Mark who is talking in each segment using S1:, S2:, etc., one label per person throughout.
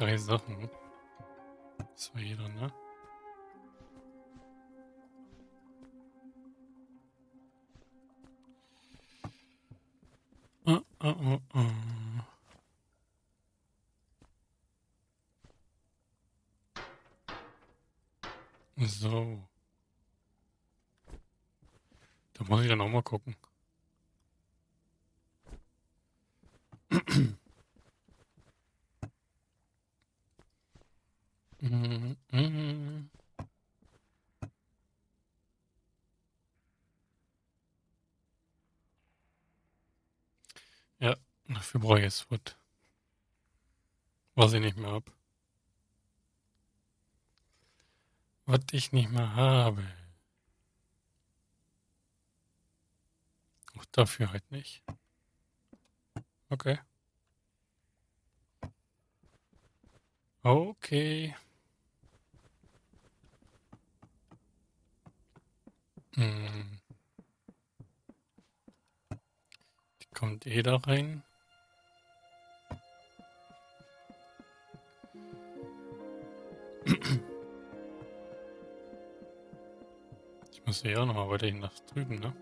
S1: Drei Sachen. War jeder, ne? Ah, ah, ah, ah. So. Da muss ich dann auch mal gucken. Mhm, mhm. Ja, jetzt Wood. Was ich nicht mehr hab. Was ich nicht mehr habe. Auch dafür halt nicht. Okay. Okay. Hm. Die kommt eh da rein. Ich muss ja auch noch mal weiterhin nach drüben, ne?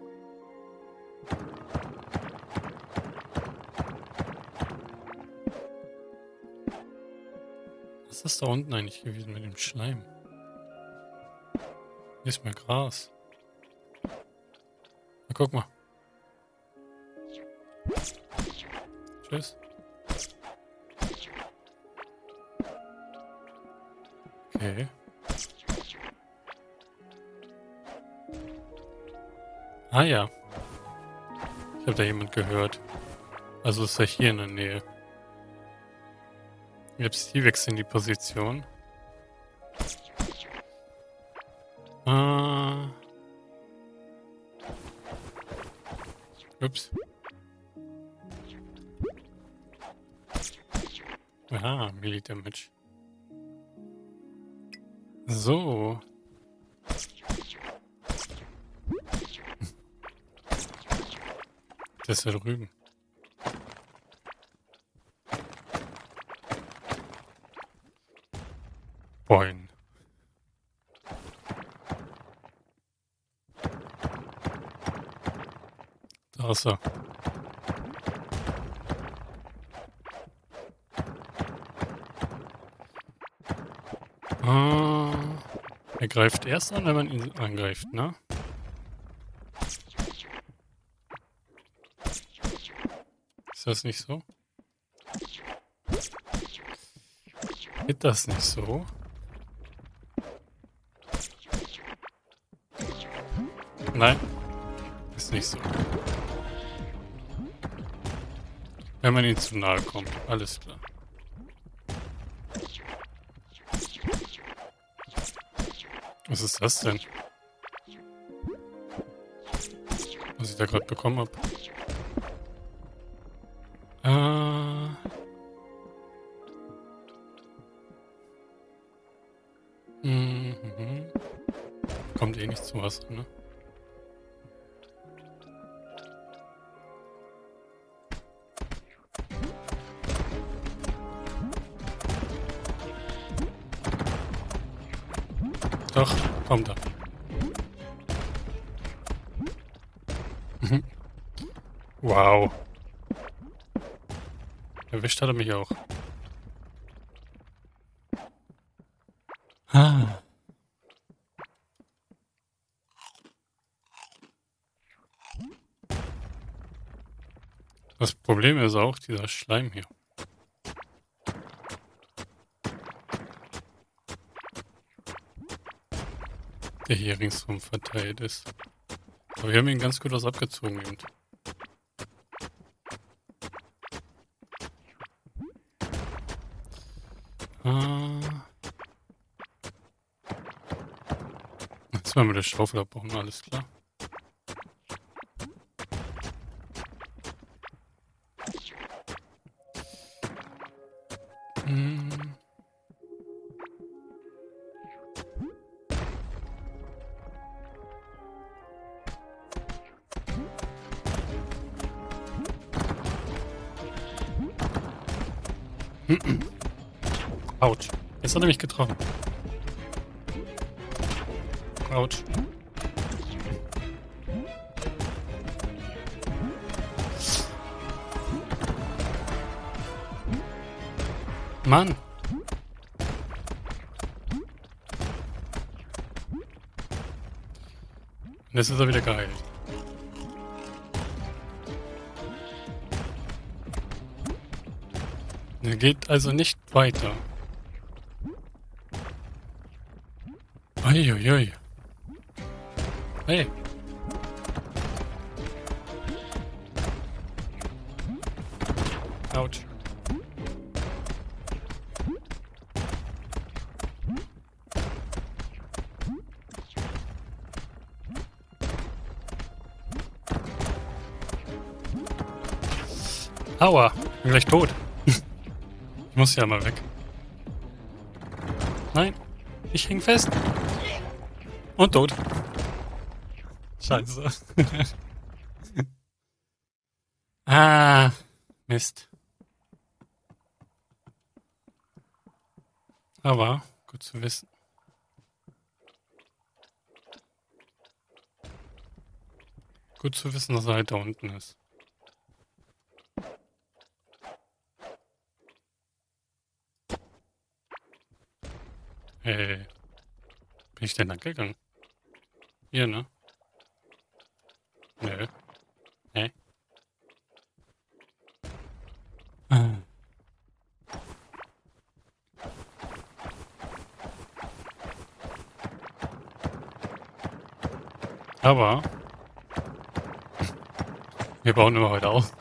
S1: Was ist da unten eigentlich gewesen mit dem Schleim? Hier ist mehr Gras. Na, guck mal. Tschüss. Okay. Ah ja. Ich habe da jemand gehört. Also ist er hier in der Nähe. Jetzt die wechseln die Position. Ah. Ups. Aha, Melee Damage. So. Das ist da drüben. Boing. Da ist er. Ah, er greift erst an, wenn man ihn angreift, ne? Ist das nicht so? Geht das nicht so? Nein, ist nicht so. Wenn man ihm zu nahe kommt, alles klar. Was ist das denn? Was ich da gerade bekommen habe. Äh. Mhm. Kommt eh nicht zu Wasser, ne? Erwischt hat er mich auch. Ah. Das Problem ist auch dieser Schleim hier. Der hier ringsum verteilt ist. Aber wir haben ihn ganz gut was abgezogen eben. Jetzt mal mit der Schaufel abbauen, alles klar. Hat er mich getroffen. Autsch. Mann. Jetzt ist er wieder geheilt. Er geht also nicht weiter. Uiuiui. Hey. Autsch. Aua, bin gleich tot. ich muss ja mal weg. Nein, ich häng fest. Und tot. Scheiße. ah, Mist. Aber gut zu wissen. Gut zu wissen, dass er halt da unten ist. Hey. Bin ich denn lang gegangen? Hier, ne? Nö. Ah. Aber wir bauen immer heute auf.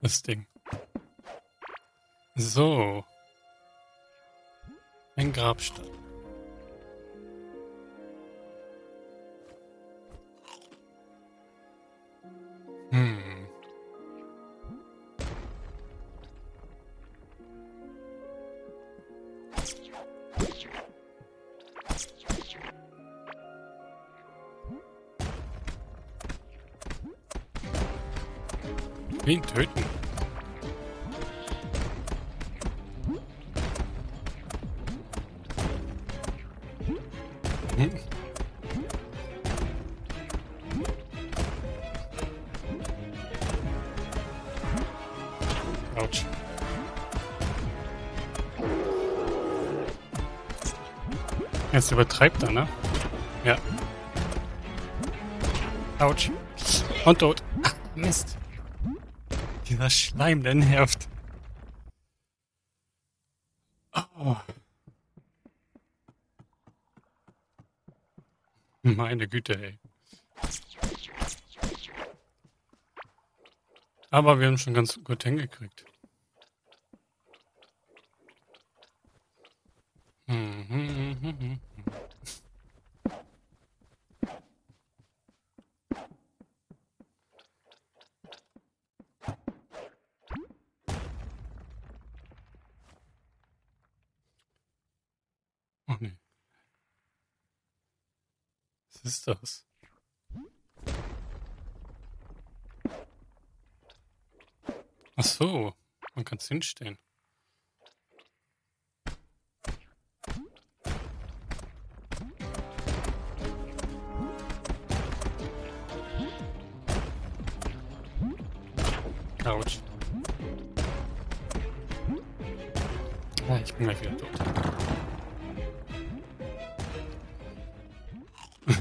S1: Das Ding. So. Ein Grabstein. Wen töten? Hm. Jetzt übertreibt er, ne? Ja. Autsch. Und tot. Mist. Dieser Schleim, der nervt. Oh. Meine Güte, ey. Aber wir haben schon ganz gut hingekriegt. Hm, hm, hm, hm, Oh nee. Was ist das? Ach so, hinstellen. Autsch. Ah, ich bin gleich wieder tot.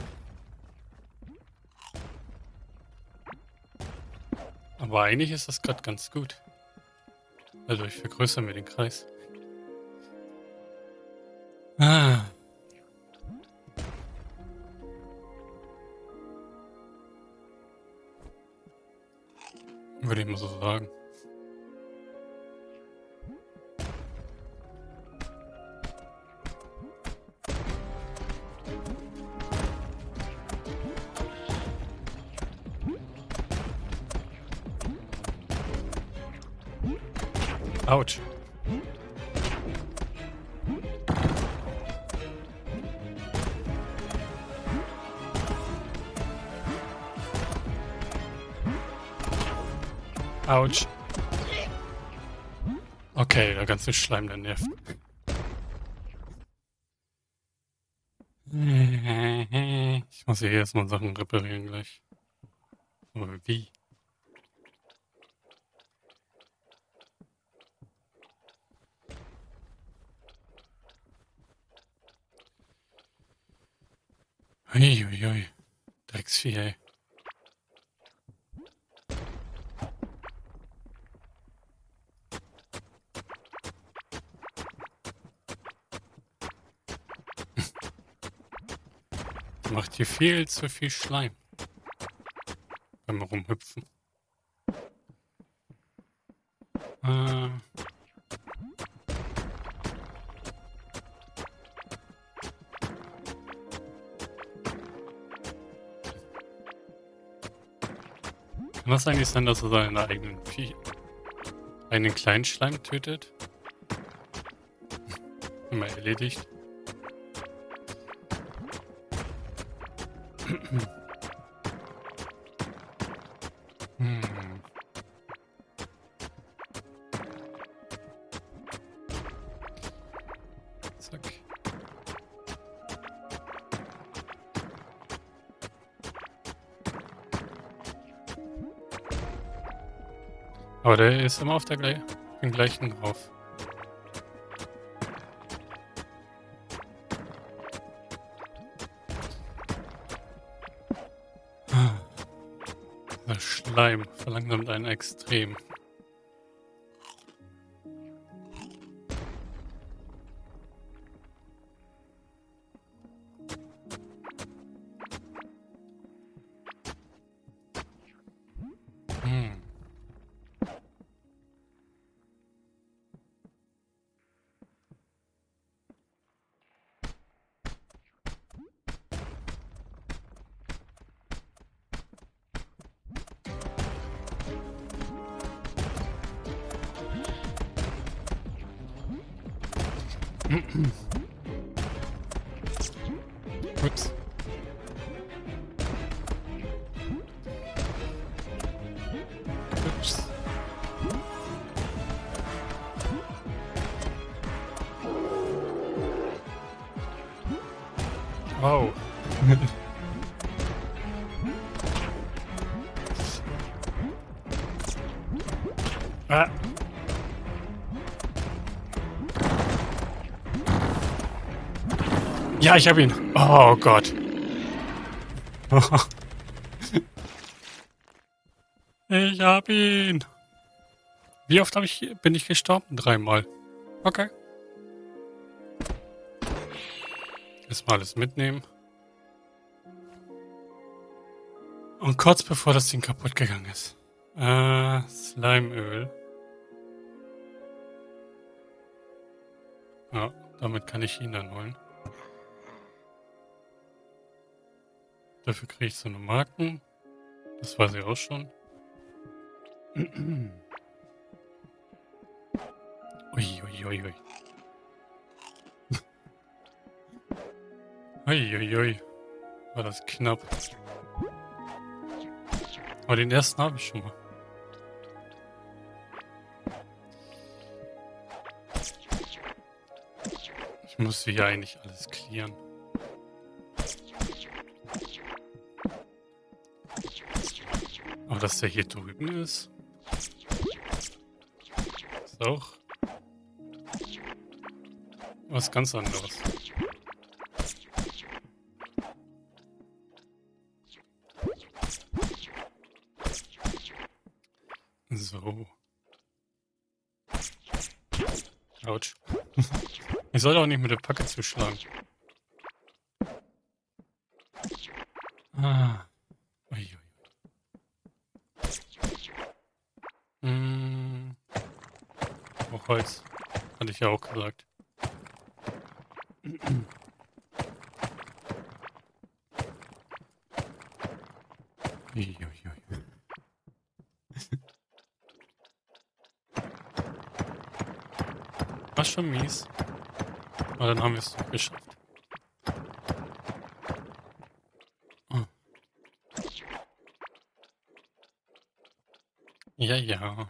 S1: Aber eigentlich ist das gerade ganz gut. Also ich vergrößere mir den Kreis. Apfelschleim, der nervt. Ich muss hier erstmal Sachen reparieren gleich. Aber wie? Uiuiui. Drecksvieh, ey. Hier viel zu viel Schleim. Beim Rumhüpfen. Äh. Kann das eigentlich sein, dass er seinen eigenen Vieh, einen kleinen Schleim tötet? Immer erledigt. Aber der ist immer auf der gle den gleichen drauf. Der Schleim verlangsamt einen extrem. Ja, ich hab ihn. Oh Gott. ich hab ihn. Wie oft hab ich, bin ich gestorben? Dreimal. Okay. Erstmal alles mitnehmen. Und kurz bevor das Ding kaputt gegangen ist. Äh, Slimeöl. Ja, damit kann ich ihn dann holen. Dafür kriege ich so eine Marken. Das weiß ich auch schon. Ui, ui, ui, ui. ui, ui, ui. War das knapp. Aber den ersten habe ich schon mal. Ich muss hier eigentlich alles klären. Dass der hier drüben ist. Ist auch was ganz anderes. So. Autsch. Ich soll auch nicht mit der Packe zuschlagen. Ah. Uiui. Hm. Auch Holz. Hatte ich ja auch gesagt. War schon mies. Aber dann haben wir es doch geschafft. Oh. Ja, ja.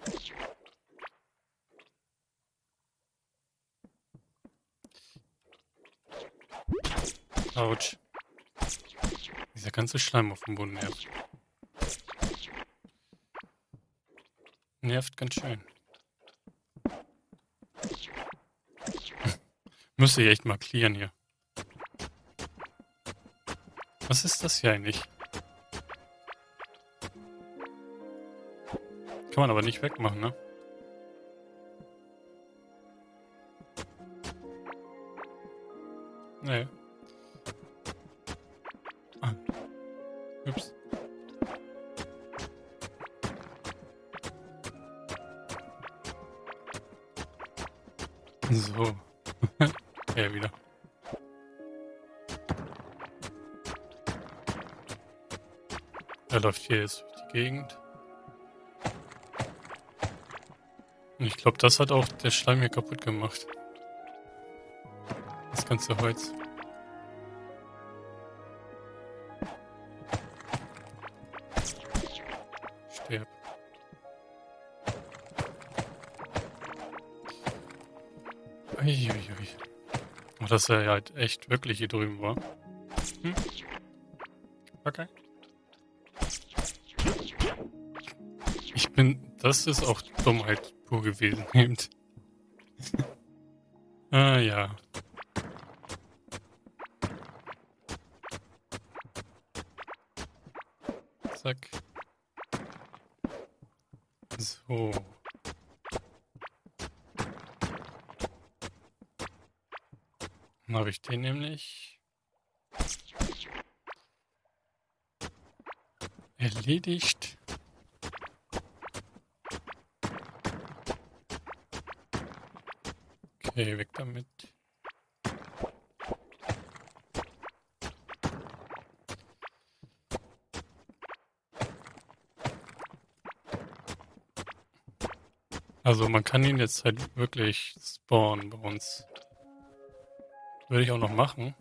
S1: Autsch. Dieser ganze Schleim auf dem Boden nervt. Nervt ganz schön. Müsste ich echt mal clearen hier. Was ist das hier eigentlich? Kann man aber nicht wegmachen, ne? Gegend. Und ich glaube, das hat auch der Schleim hier kaputt gemacht. Das ganze Holz. Sterb. Uiuiui. Oh, dass er halt echt wirklich hier drüben war. Hm? Okay. Bin... Das ist auch Dummheit pur gewesen. ah ja. Zack. So. Dann habe ich den nämlich erledigt. Okay, weg damit. Also man kann ihn jetzt halt wirklich spawnen bei uns. Würde ich auch noch machen.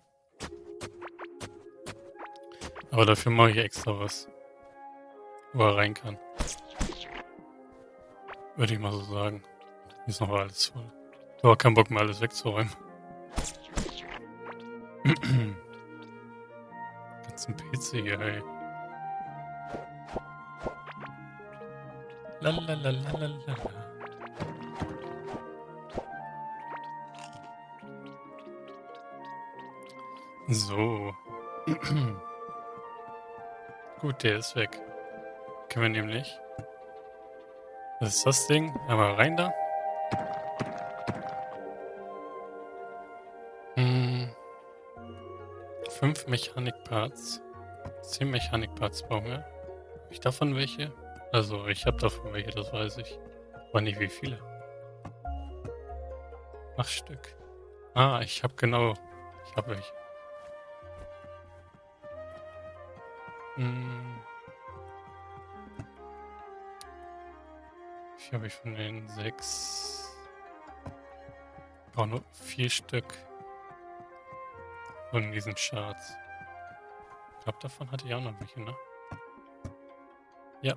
S1: Aber dafür mache ich extra was. Wo er rein kann. Würde ich mal so sagen. Hier ist noch alles voll. Ich habe keinen Bock mehr alles wegzuräumen. Ganzen PC hier, ey. Lalalala. So. Gut, der ist weg. Können wir nämlich. Was ist das Ding? Einmal rein da. Fünf Mechanikparts. Zehn Mechanikparts brauchen wir. Habe ich davon welche? Also, ich habe davon welche, das weiß ich. Aber nicht wie viele. Acht Stück. Ah, ich habe genau. Ich habe welche. Hm. Wie habe ich von den sechs? Ich brauche nur vier Stück von diesen Charts. Ich glaube, davon hatte ich auch noch welche, ne? Ja.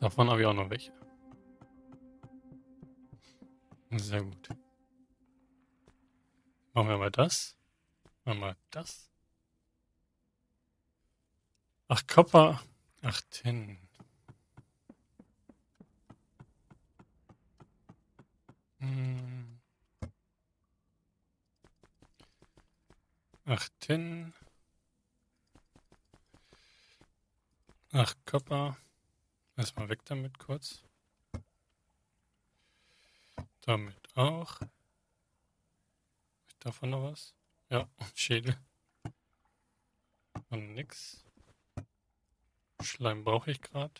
S1: Davon habe ich auch noch welche. Sehr gut. Machen wir mal das. Machen wir mal das. Ach, Copper. Ach, Tin. Ach, Tin. Ach, Copper. Erstmal weg damit kurz. Damit auch. Ist davon noch was? Ja, Schädel. Und nix. Schleim brauche ich gerade.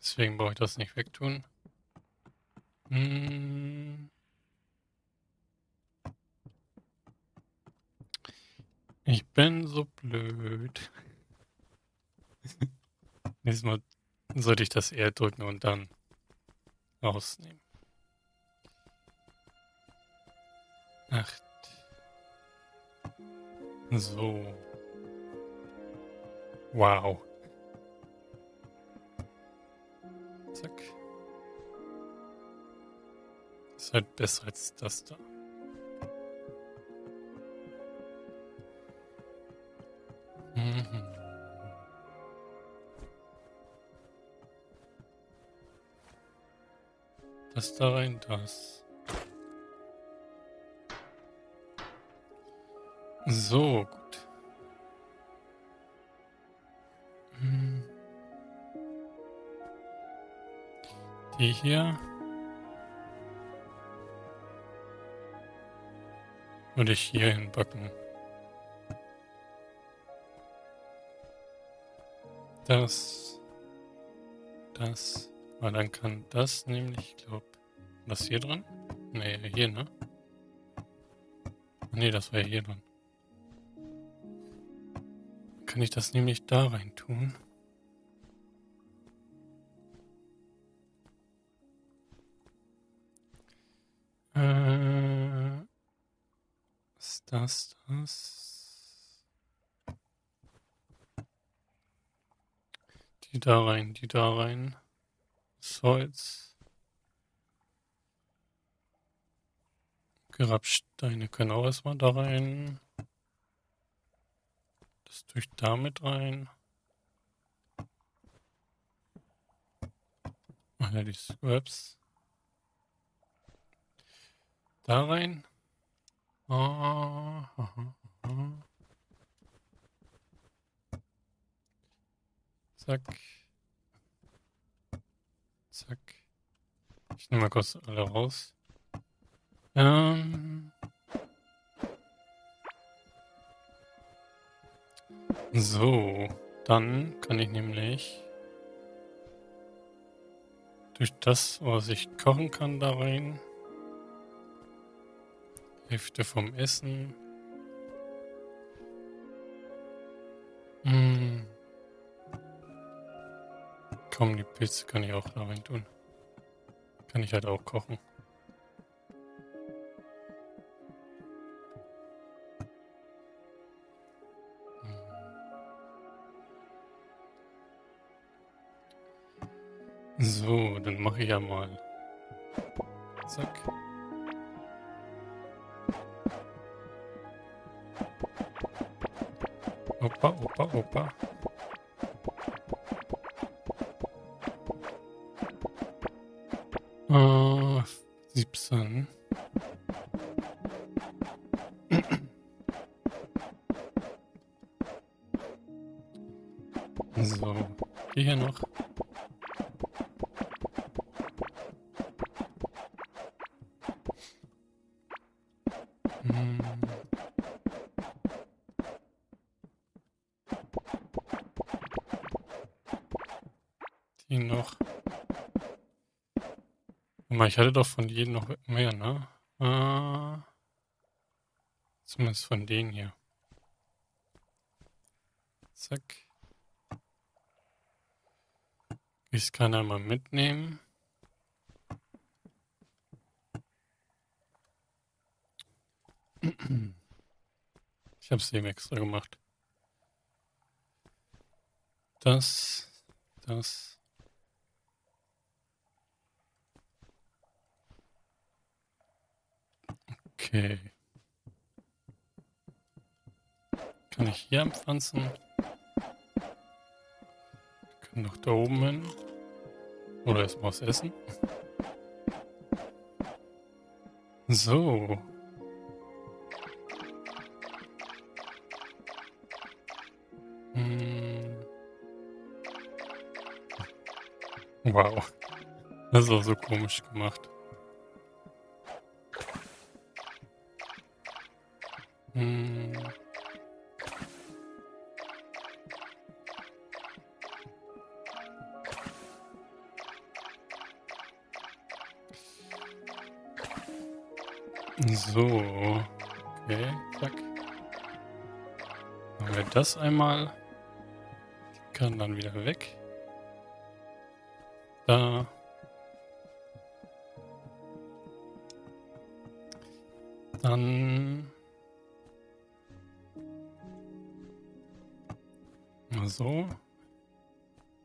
S1: Deswegen brauche ich das nicht wegtun. Hm. Bin so blöd. Nächstes Mal sollte ich das eher drücken und dann rausnehmen. Acht. So. Wow. Zack. Ist halt besser als das da. Das. So, gut. Hm. Die hier. Würde ich hier hinbacken. Das. Das. Aber dann kann das nämlich, ich glaube, das hier dran? Ne, hier, ne? Ne, das war ja hier dran. Kann ich das nämlich da rein tun? Äh, ist das das? Die da rein, die da rein. Holz. Grabsteine können auch erstmal da rein. Das durch damit rein. Ach ja, die Scraps. Da rein. Ah, aha, aha. Zack. Zack. Ich nehme mal kurz alle raus. Ähm. So, dann kann ich nämlich durch das, was ich kochen kann, da rein. Hälfte vom Essen. Hm. Komm, die Pilze kann ich auch da rein tun. Kann ich halt auch kochen. So, dann mache ich ja mal. Zack. Opa, opa, opa. Ich hatte doch von jedem noch mehr, ne? Äh, zumindest von denen hier. Zack. Ich kann einmal mitnehmen. Ich habe es eben extra gemacht. Das, das. Okay. Kann ich hier anpflanzen? Wir können noch da oben hin. Oder erstmal was essen. So. Hm. Wow. Das ist auch so komisch gemacht. Hm. So. Okay, zack. Machen wir das einmal. Kann dann wieder weg. Da. Dann So.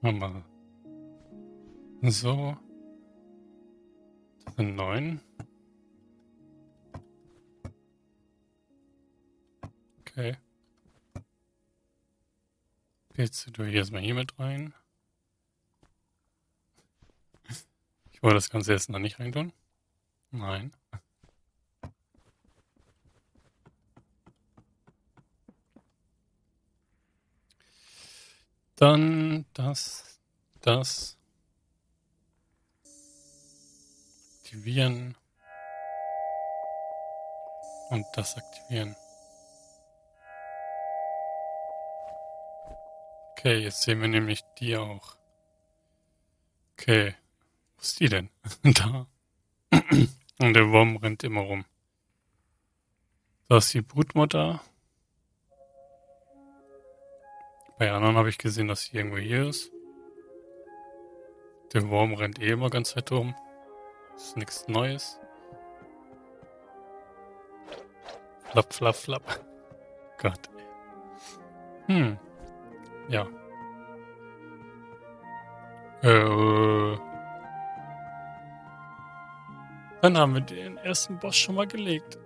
S1: Mal so. Das sind neun. Okay. Pilze tue ich erstmal hier mit rein. Ich wollte das ganze Essen noch nicht reintun. Nein. Dann das, das. Aktivieren. Und das aktivieren. Okay, jetzt sehen wir nämlich die auch. Okay. Wo ist die denn? da. Und der Wurm rennt immer rum. Da ist die Brutmutter. Bei anderen habe ich gesehen, dass sie irgendwo hier ist. Der Wurm rennt eh immer ganz weit rum. Das ist nichts Neues. Flapp, flapp, flapp. Gott. Hm. Ja. Äh. Dann haben wir den ersten Boss schon mal gelegt.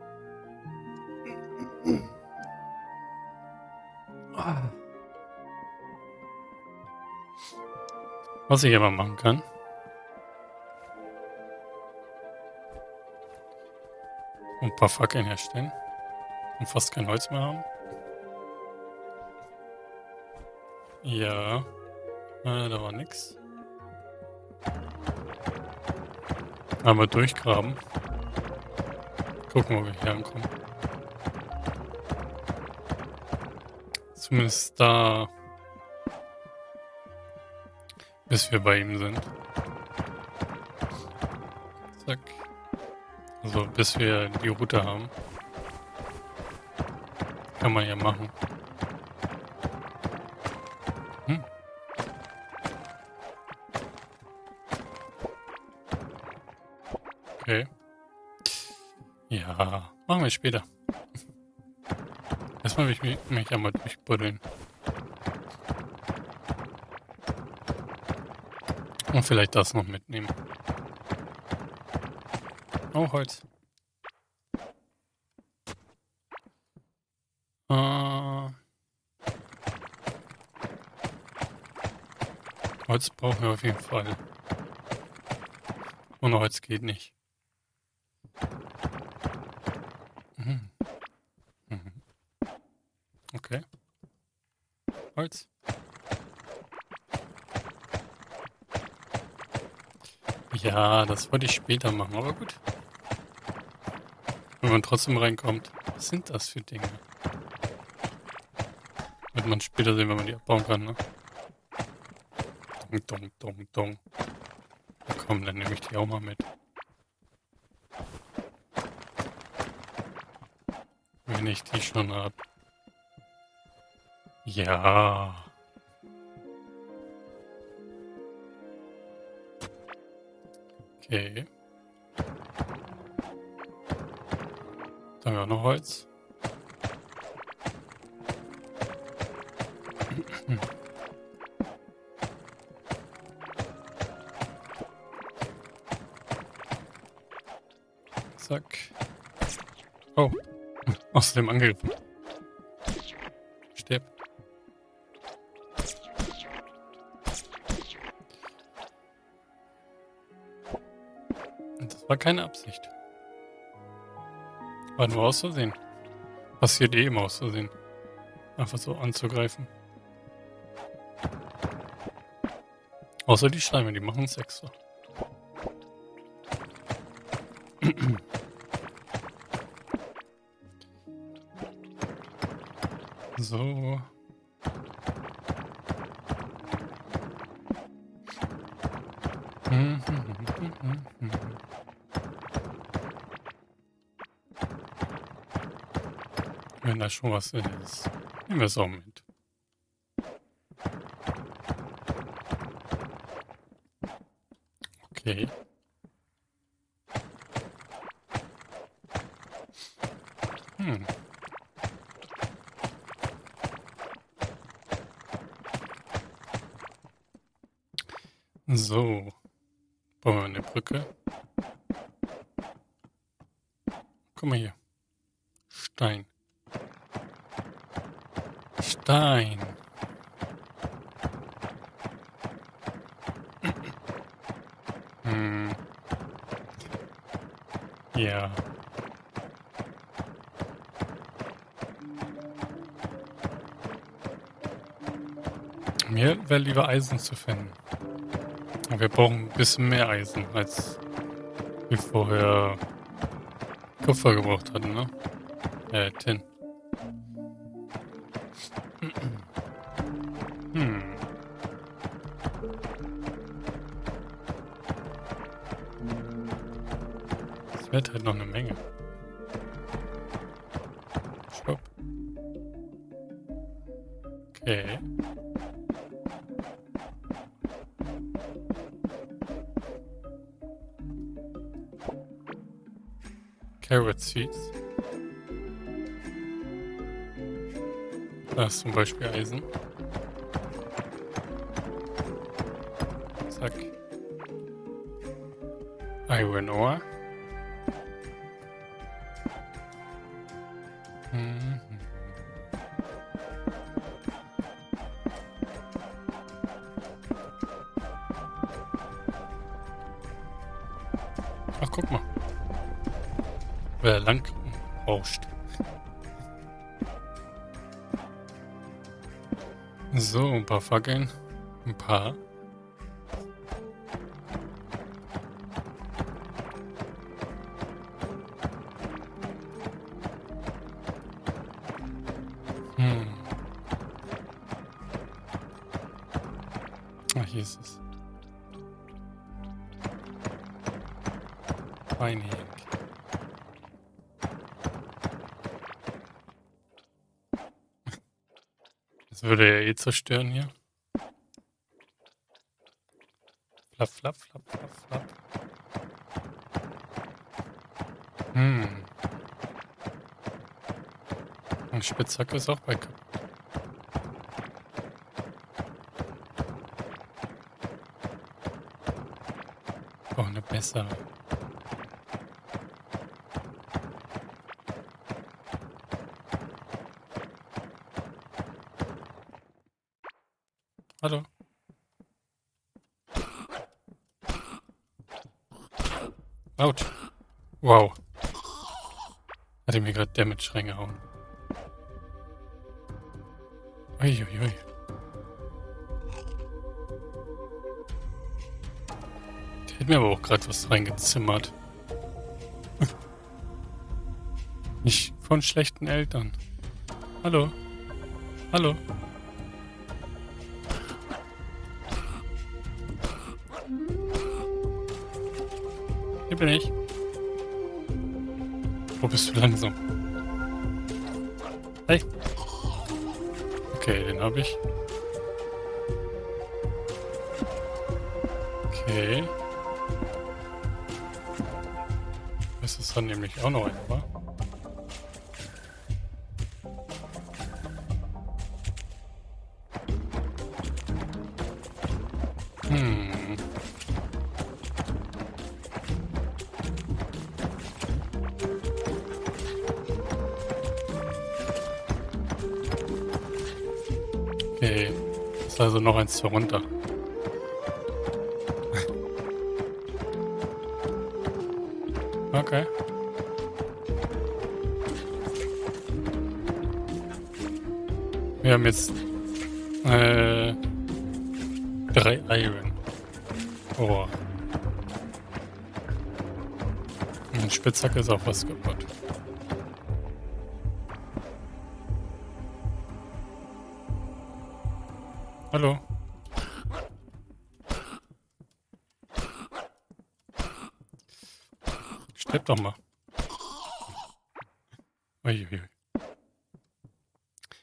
S1: Was ich aber machen kann. Und ein paar Fackeln herstellen. Und fast kein Holz mehr haben. Ja. Äh, da war nix. Einmal durchgraben. Gucken, ob wir hier ankommen. Zumindest da. Bis wir bei ihm sind. Zack. Also bis wir die Route haben. Kann man ja machen. Okay. Ja, machen wir später. Erstmal will ich mich, mich einmal durchbuddeln. Und vielleicht das noch mitnehmen. Oh, Holz. Äh, Holz brauchen wir auf jeden Fall. Ohne Holz geht nicht. Mhm. Mhm. Okay. Holz. Ja, das wollte ich später machen, aber gut. Wenn man trotzdem reinkommt, was sind das für Dinge? Wird man später sehen, wenn man die abbauen kann, ne? Dong, dong, dong, dong. Na komm, dann nehme ich die auch mal mit. wenn ich die schon hab. Ja. Okay. Da haben wir noch Holz. Zack. Oh. Außerdem angegriffen. Stirb. War keine Absicht. War nur aus Versehen. Passiert eh immer aus. Einfach so anzugreifen. Außer die Schleime, die machen es extra. So. Wenn da schon was ist, nehmen wir es auch mit. Okay. Hm. So. Bauen wir eine Brücke. Guck mal hier. Stein. Stein. Hm. Ja. Mir wäre lieber Eisen zu finden. Wir brauchen ein bisschen mehr Eisen, als wir vorher Kupfer gebraucht hatten, ne? Äh, Tin. Hm. Wird halt noch eine Menge. Stopp. Okay. Carrot Seeds. Da zum Beispiel Eisen. Zack. Iron Ore. Ach, guck mal. Wer lang rauscht. So, ein paar Fackeln. Ein paar. Das würde ja eh zerstören hier. Flap, flap, flap, flap, flap. Hm. Und Spitzhacke ist auch bei kaputt. Auch eine bessere. Hallo. Autsch. Wow. Hat er mir gerade Damage reingehauen. Uiuiui. Der hat mir aber auch gerade was reingezimmert. Nicht von schlechten Eltern. Hallo. Hallo. Hier bin ich. Wo bist du langsam? Hey. Okay, den habe ich. Okay. Das ist dann nämlich auch noch ein, wa? Also noch eins runter. Okay. Wir haben jetzt äh, drei Iron. Oh. Und Spitzhacke ist auch was kaputt. Doch mal. Uiuiui.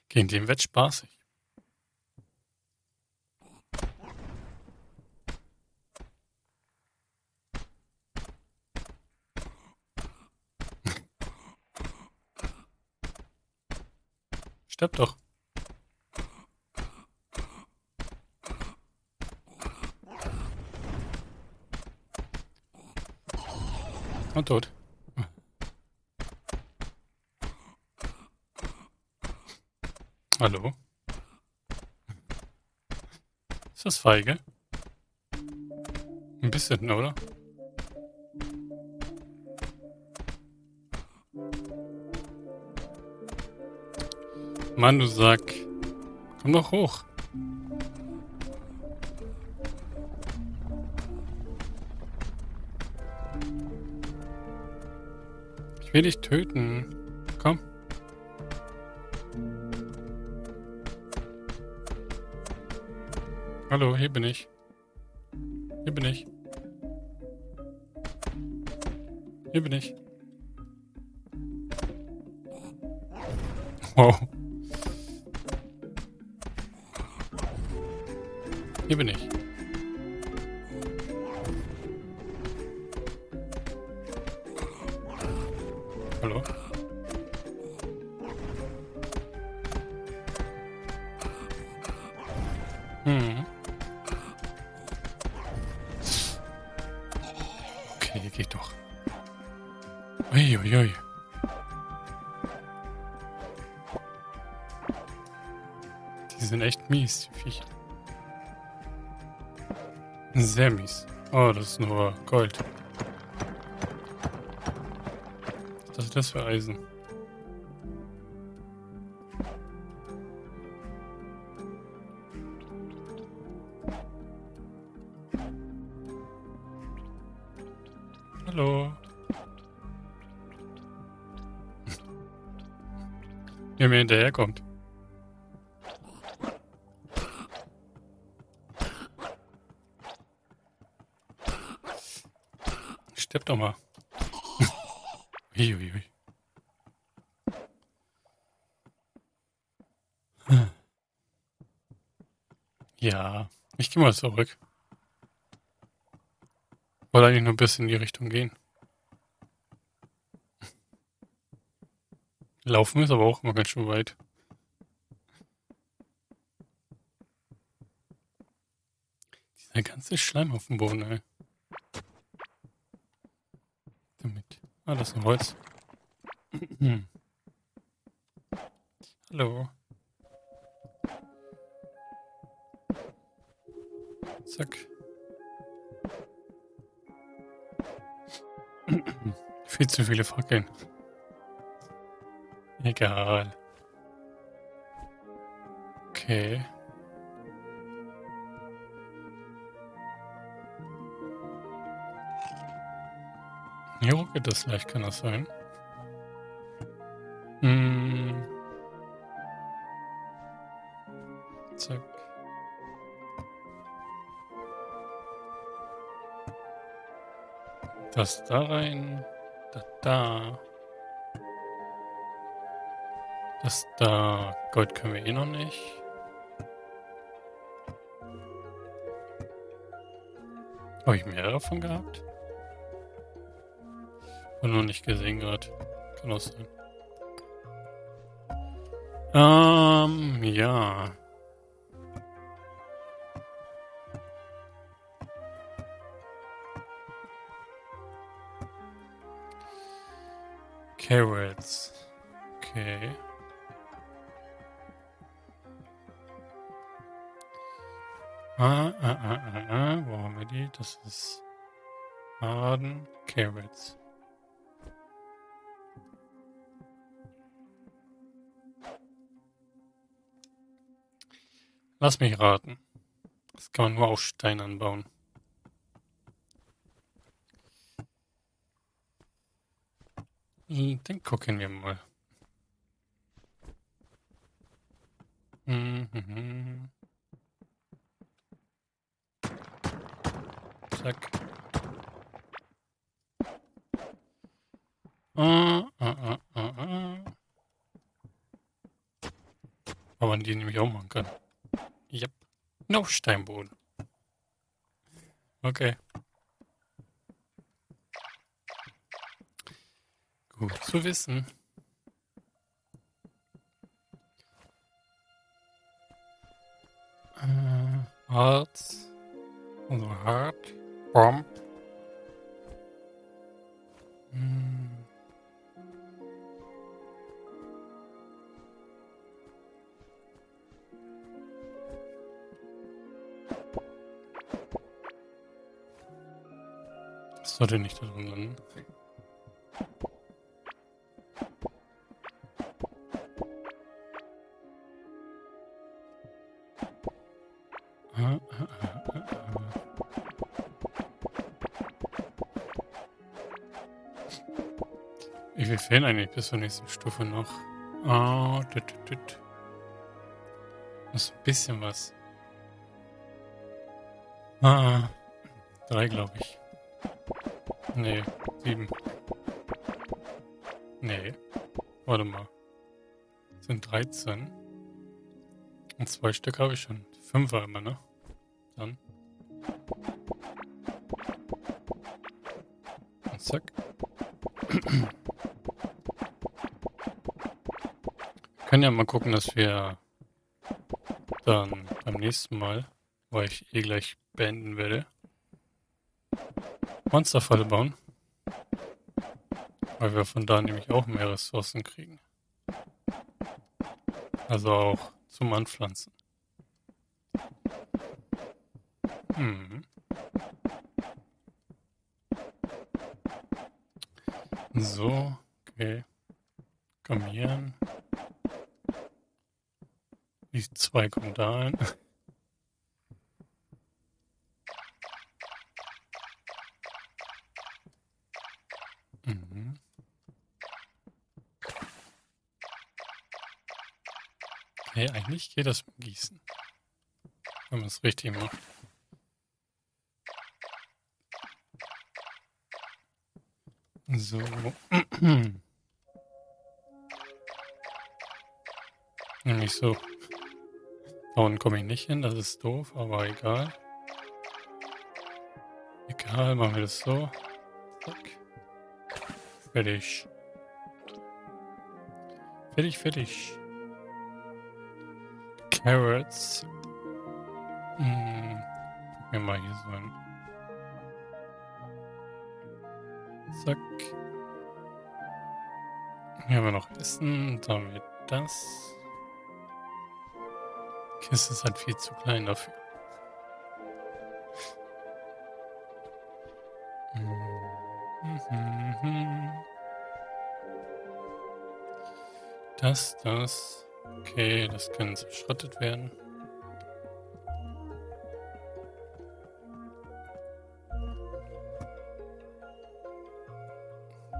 S1: Gegen den wird spaßig. Und tot. Hallo? Ist das feige? Ein bisschen, oder? Mann, du Sack. Komm doch hoch. Will dich töten. Komm. Hallo, hier bin ich. Hier bin ich. Hier bin ich. Wow. Hier bin ich. Mies, die Viecher. Sehr mies. Oh, das ist nur Gold. Was ist das für Eisen? Hallo. Wer mir hinterherkommt. Stirb doch mal. Uiuiui. Ja, ich gehe mal zurück. Wollte eigentlich nur ein bisschen in die Richtung gehen. Laufen ist aber auch immer ganz schön weit. Dieser ganze Schleim auf dem Boden, ey. Damit. Ah, das ist ein Holz. Hallo. Zack. Viel zu viele Fackeln. Egal. Okay. Hier ruckelt das leicht, kann das sein? Hm. Zack. Das da rein. Das da. Das da. Gold können wir eh noch nicht. Habe ich mehrere davon gehabt? Und noch nicht gesehen gerade. Kann auch sein. Ähm, ja. Carrots. Okay. Ah, ah, ah, ah, ah. Wo haben wir die? Das ist Harden Carrots. Lass mich raten. Das kann man nur aus Stein anbauen. Den gucken wir mal. Mhm. Zack. Ah, ah, ah, ah, ah. Aber die nämlich auch machen kann. Steinboden. Okay. Gut zu wissen. Äh, Harz. Also hart. Bomb. sollte nicht da drin landen. Wie viel fehlen eigentlich bis zur nächsten Stufe noch? Ah, oh, tüt, tüt. Das ist ein bisschen was. Ah, drei, glaube ich. Nee, sieben. Nee. Warte mal. Das sind 13. Und zwei Stück habe ich schon. Fünf war immer, ne? Dann. Und zack. können ja mal gucken, dass wir dann beim nächsten Mal, weil ich eh gleich beenden werde, Monsterfalle bauen. Weil wir von da nämlich auch mehr Ressourcen kriegen. Also auch zum Anpflanzen. Mhm. So, okay. Kammieren. Die zwei kommen da ein. mhm. Eigentlich geht das Gießen. Wenn man es richtig macht. So. Nämlich so. Da unten komme ich nicht hin, das ist doof, aber egal. Egal, machen wir das so. Zack. Fertig. Fertig, fertig. Carrots. Hm. Wir mal hier so ein. Zack. Hier haben wir noch Essen. Da haben wir das. Kiste ist halt viel zu klein dafür. Das, das. Okay, das kann zerschrottet werden.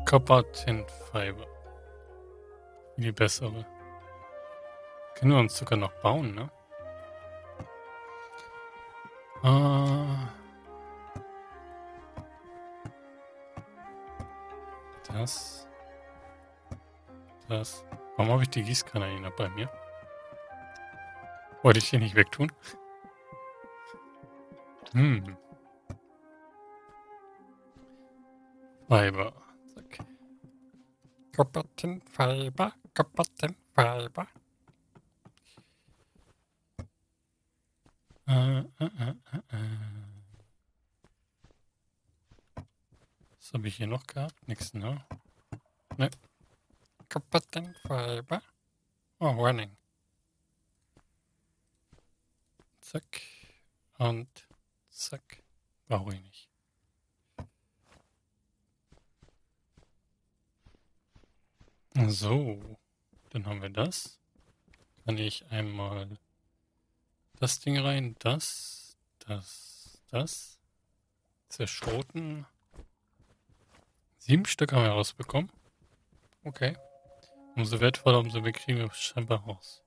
S1: Copper Tint Fiber. Die bessere. Können wir uns sogar noch bauen, ne? Warum habe ich die Gießkanne noch bei mir? Wollte ich die nicht wegtun? Hm. Fiber. Zack. Fiber, Fiber. Äh, äh, äh, Was habe ich hier noch gehabt? Nix, ne? Ne. Kaputten Fiber. Oh, Warning. Zack. Und zack. Brauche ich nicht. So. Dann haben wir das. Kann ich einmal das Ding rein, das, das, das. Zerschroten. Sieben Stück haben wir rausbekommen. Okay. Umso wertvoller, umso mehr kriegen wir scheinbar raus.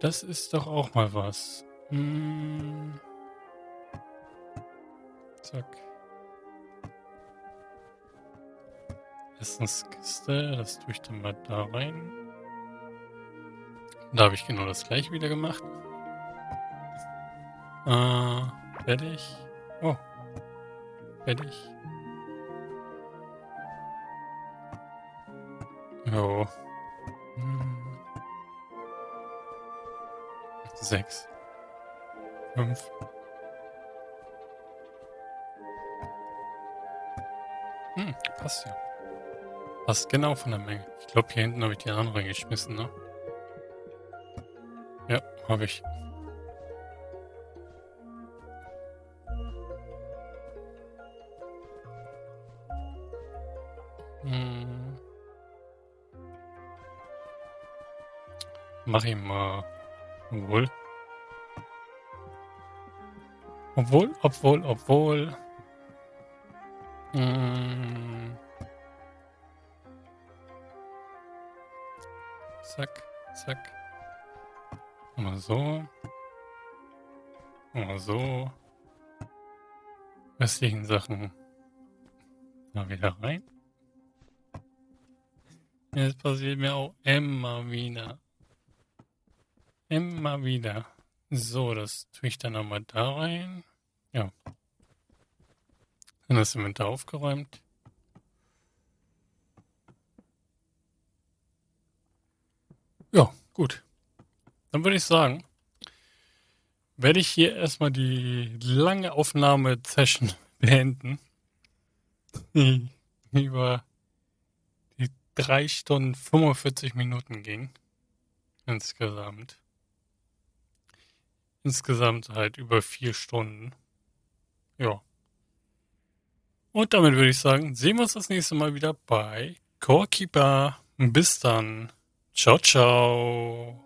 S1: Das ist doch auch mal was. Hm. Zack. Essenskiste, das tue ich dann mal da rein. Da habe ich genau das gleiche wieder gemacht. Äh, fertig. Oh. Fertig. Jo. Hm. Sechs. Fünf. Hm, passt ja. Passt genau von der Menge. Ich glaube, hier hinten habe ich die anderen reingeschmissen, ne? Ja, habe ich. Hm. Mach ihm mal. Äh, obwohl. Obwohl, obwohl, obwohl. Mm. Zack, zack. Mal so. Mal so. Restlichen Sachen Mal wieder rein. Jetzt passiert mir auch immer wieder. Immer wieder. So, das tue ich dann nochmal da rein. Ja. Dann ist Inventar aufgeräumt. Ja, gut. Dann würde ich sagen, werde ich hier erstmal die lange Aufnahmesession beenden. Über die drei Stunden 45 Minuten ging. Insgesamt. Insgesamt halt über vier Stunden. Ja. Und damit würde ich sagen, sehen wir uns das nächste Mal wieder bei Core Keeper. Bis dann. Ciao, ciao.